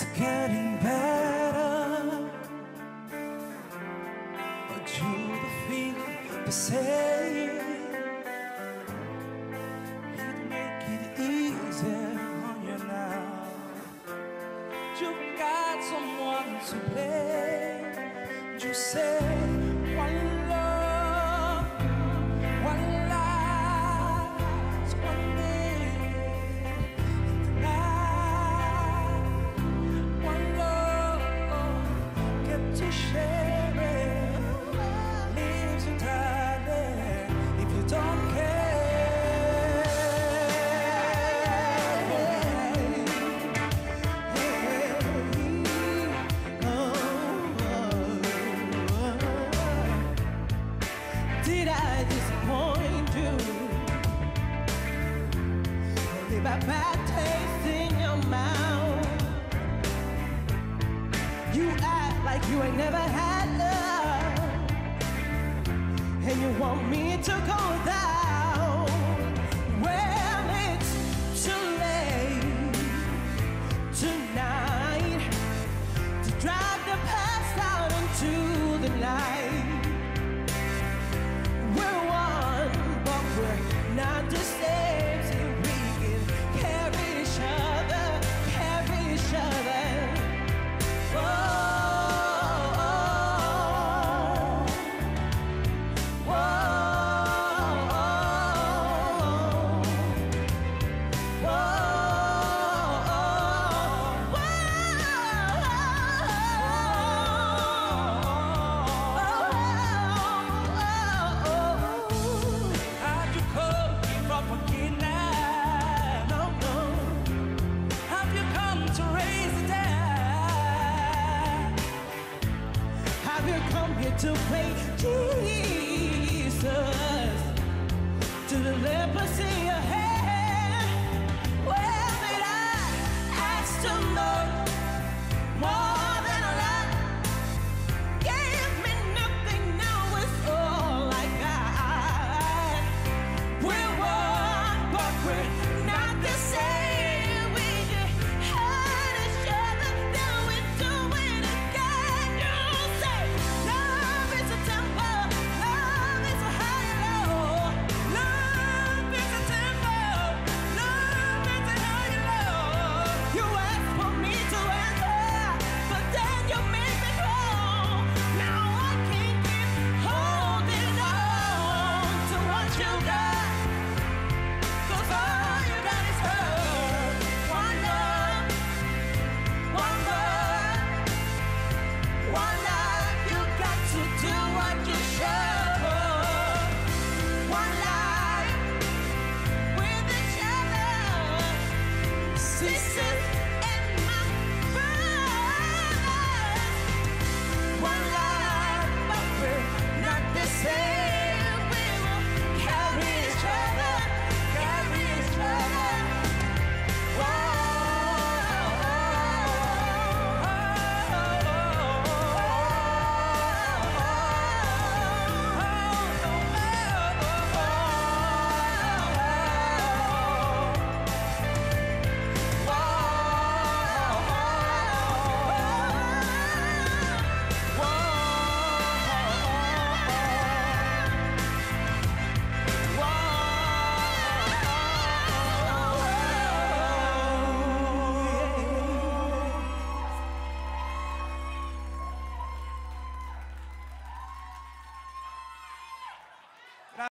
It's getting better. But you the feeling the same. He'd make it easier on you now. You've got someone to blame. You say I disappoint you? Leave a bad taste in your mouth? You act like you ain't never had love, and you want me to go down. To play